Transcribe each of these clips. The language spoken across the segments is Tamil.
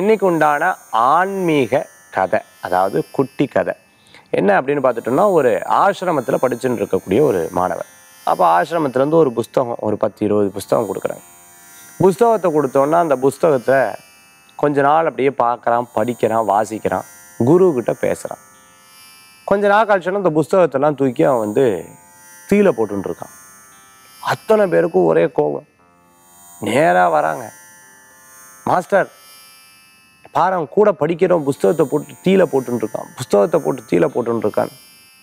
இன்னைக்கு உண்டான ஆன்மீக கதை அதாவது குட்டி கதை. என்ன அப்படின்னு பார்த்துட்டோம்னா ஒரு ஆசிரமத்தில் படிச்சுட்டு இருக்கக்கூடிய ஒரு மாணவர். அப்போ ஆசிரமத்துலேருந்து ஒரு புஸ்தகம் ஒரு பத்து இருபது புஸ்தகம் கொடுக்குறாங்க. புஸ்தகத்தை கொடுத்தோன்னா அந்த புஸ்தகத்தை கொஞ்ச நாள் அப்படியே பார்க்குறான் படிக்கிறான் வாசிக்கிறான் குரு கிட்ட பேசுகிறான் கொஞ்ச நாள் கழிச்சோன்னா அந்த புஸ்தகத்தெல்லாம் தூக்கி அவன் வந்து தீல போட்டுருக்கான் இருக்கான். அத்தனை பேருக்கும் ஒரே கோபம். நேராக வராங்க. மாஸ்டர் பாரு அவன் கூட படிக்கிறோம் புஸ்தகத்தை போட்டு தீல போட்டுன்னு இருக்கான் புஸ்தகத்தை போட்டு தீல போட்டுன்னு இருக்கான்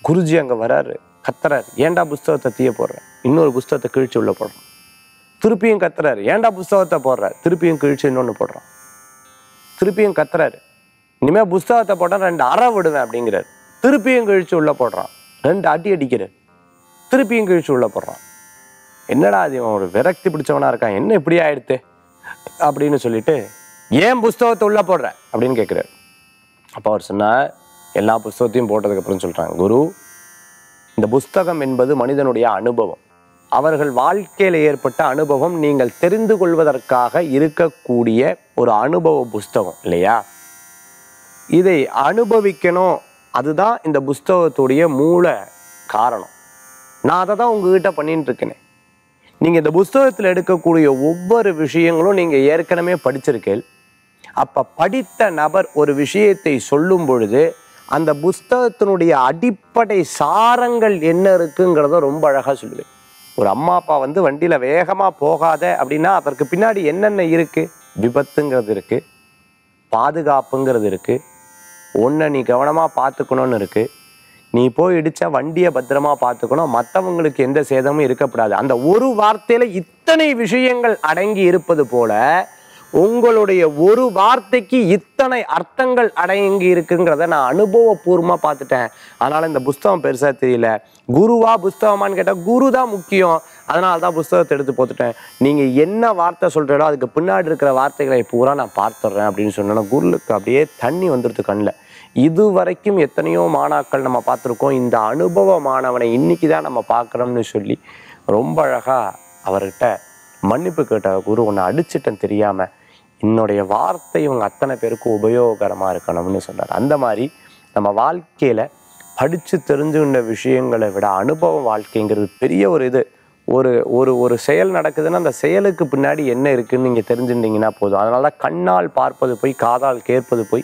குருஜி அங்கே வராரு. கத்துறாரு. ஏன்டா புஸ்தகத்தை தீய போடுற? இன்னொரு புஸ்தகத்தை கிழிச்சு உள்ள போடுறான். திருப்பியும் கத்துறாரு. ஏன்டா புஸ்தகத்தை போடுற? திருப்பியும் கிழிச்சு இன்னொன்று போடுறான். திருப்பியும் கத்துறாரு. இனிமே புஸ்தகத்தை போட்டால் ரெண்டு அற விடுவேன் அப்படிங்கிறார். திருப்பியும் கிழிச்சு உள்ள போடுறான். ரெண்டு அடி அடிக்கிறார். திருப்பியும் கிழிச்சு உள்ள போடுறான். என்னடா அது இவன் ஒரு விரக்தி பிடிச்சவனா இருக்கான்? என்ன இப்படி ஆயிடுத்து? அப்படின்னு சொல்லிட்டு ஏன் புஸ்தகத்தை உள்ள போடுற? அப்படின்னு கேட்குறாரு அப்போ அவர் சொன்னார் எல்லா புஸ்தகத்தையும் போட்டதுக்கப்புறம் சொல்கிறாங்க குரு இந்த புஸ்தகம் என்பது மனிதனுடைய அனுபவம். அவர்கள் வாழ்க்கையில் ஏற்பட்ட அனுபவம் நீங்கள் தெரிந்து கொள்வதற்காக இருக்கக்கூடிய ஒரு அனுபவ புஸ்தகம் இல்லையா? இதை அனுபவிக்கணும். அதுதான் இந்த புஸ்தகத்துடைய மூல காரணம். நான் அதை தான் உங்ககிட்ட பண்ணிட்டு இருக்கேனே. நீங்கள் இந்த புஸ்தகத்தில் எடுக்கக்கூடிய ஒவ்வொரு விஷயங்களும் நீங்கள் ஏற்கனவே படிச்சிருக்கேன் அப்போ படித்த நபர் ஒரு விஷயத்தை சொல்லும் பொழுது அந்த புஸ்தகத்தினுடைய அடிப்படை சாரங்கள் என்ன இருக்குங்கிறத ரொம்ப அழகாக சொல்லுவேன் ஒரு அம்மா அப்பா வந்து வண்டியில் வேகமாக போகாத அப்படின்னா அதற்கு பின்னாடி என்னென்ன இருக்குது விபத்துங்கிறது இருக்குது பாதுகாப்புங்கிறது இருக்குது ஒன்றை நீ கவனமாக பார்த்துக்கணும்னு இருக்குது நீ போய் இடிச்சா வண்டியை பத்திரமா பார்த்துக்கணும். மற்றவங்களுக்கு எந்த சேதமும் இருக்கக்கூடாது. அந்த ஒரு வார்த்தையில் இத்தனை விஷயங்கள் அடங்கி இருப்பது போல உங்களுடைய ஒரு வார்த்தைக்கு இத்தனை அர்த்தங்கள் அடங்கி இருக்குங்கிறத நான் அனுபவபூர்வமாக பார்த்துட்டேன். அதனால் இந்த புஸ்தகம் பெருசாக தெரியல. குருவா புஸ்தகமான்னு கேட்டால் குரு தான் முக்கியம். அதனால தான் புஸ்தகத்தை எடுத்து போட்டுட்டேன். நீங்கள் என்ன வார்த்தை சொல்கிறீங்களோ அதுக்கு பின்னாடி இருக்கிற வார்த்தைகளை பூரா நான் பார்த்துடுறேன் அப்படின்னு சொன்னோன்னா குருளுக்கு அப்படியே தண்ணி வந்துடுது கண்ணில். இது வரைக்கும் எத்தனையோ மாணாக்கள் நம்ம பார்த்துருக்கோம். இந்த அனுபவ மாணவனை இன்னைக்கு தான் நம்ம பார்க்குறோம்னு சொல்லி ரொம்ப அழகாக அவர்கிட்ட மன்னிப்பு கேட்ட குரு உன்னை அடிச்சிட்டேன் தெரியாமல் என்னுடைய வார்த்தை இவங்க அத்தனை பேருக்கும் உபயோககரமாக இருக்கணும்னு சொன்னார் அந்த மாதிரி நம்ம வாழ்க்கையில் படித்து தெரிஞ்சுக்கின்ற விஷயங்களை விட அனுபவம் வாழ்க்கைங்கிறது பெரிய ஒரு இது. ஒரு ஒரு ஒரு செயல் நடக்குதுன்னா அந்த செயலுக்கு பின்னாடி என்ன இருக்குதுன்னு நீங்கள் தெரிஞ்சுட்டீங்கன்னா போதும். அதனால தான் கண்ணால் பார்ப்பது போய் காதால் கேட்பது போய்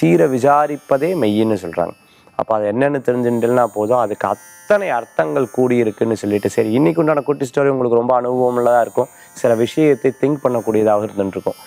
தீர விசாரிப்பதே மெய்யின்னு சொல்கிறாங்க அப்போ அது என்னென்னு தெரிஞ்சுட்டுன்னா போதும். அதுக்கு எத்தனை அர்த்தங்கள் கூடி இருக்குன்னு சொல்லிட்டு சரி இன்னைக்கு உண்டான குட்டி ஸ்டோரி உங்களுக்கு ரொம்ப அனுபவம் தான் இருக்கும். சில விஷயத்தை திங்க் பண்ணக்கூடியதாக இருந்துட்டு இருக்கும்